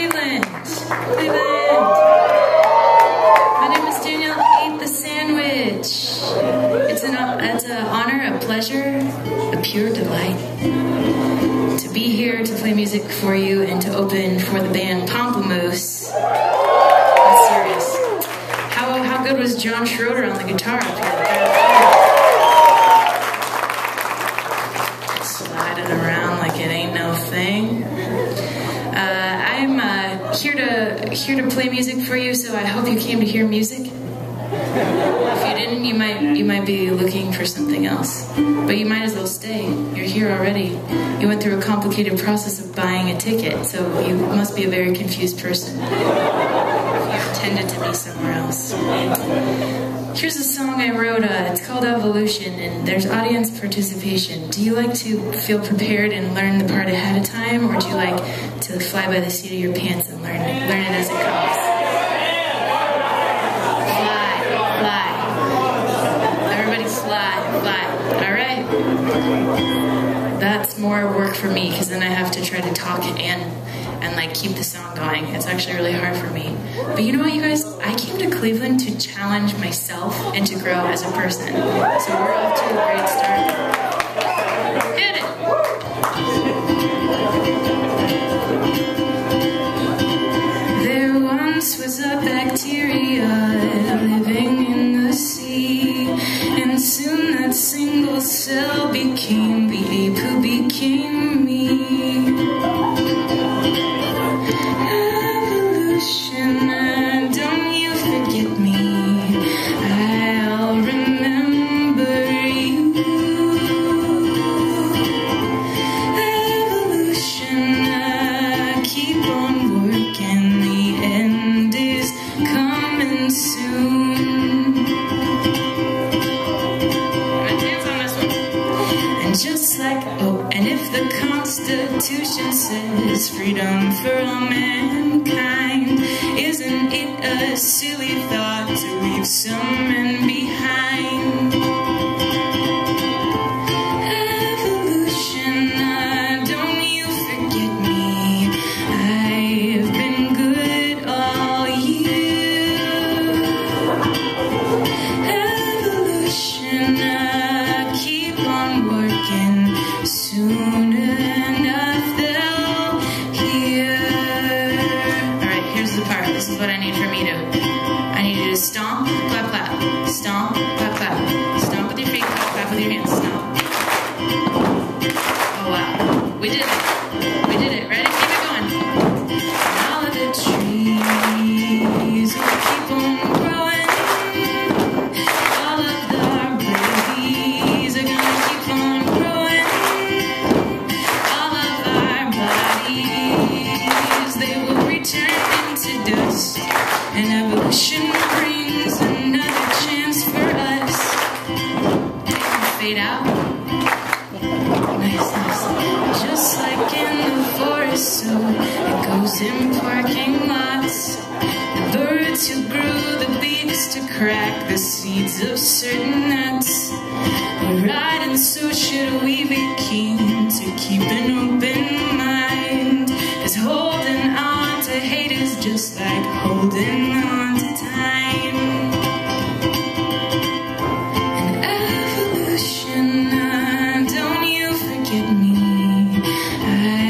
Cleveland. Cleveland. My name is Danielle. Ate the sandwich. It's an it's an honor, a pleasure, a pure delight to be here to play music for you and to open for the band Pomplamoose. That's serious. How how good was John Schroeder on the guitar here to play music for you, so I hope you came to hear music. If you didn't, you might you might be looking for something else, but you might as well stay. You're here already. You went through a complicated process of buying a ticket, so you must be a very confused person. You intended to be somewhere else. Here's a song I wrote. Uh, it's called Evolution, and there's audience participation. Do you like to feel prepared and learn the part ahead of time, or do you like to fly by the seat of your pants and learn learn it as it comes? Fly, fly. Everybody fly, fly. All right. That's more work for me because then I have to try to talk and and like keep the song going. It's actually really hard for me. But you know what, you guys? I came to Cleveland to challenge myself and to grow as a person. So we're off to Constitution says freedom for all mankind, isn't it a silly thought to leave some men behind? Stomp, clap, clap. Stomp with your feet, clap, clap with your hands. Stomp. Oh wow. We did it. We did it. Ready? Keep it going. Of the trees will keep on growing. All of our babies are gonna keep on growing. All of our bodies, they will return into dust. And evolution Fade out. Nice. Just like in the forest, so it goes in parking lots. The birds who grew the beaks to crack the seeds of certain nuts. We're and so should we be keen to keep an open mind. Cause holding on to hate is just like holding I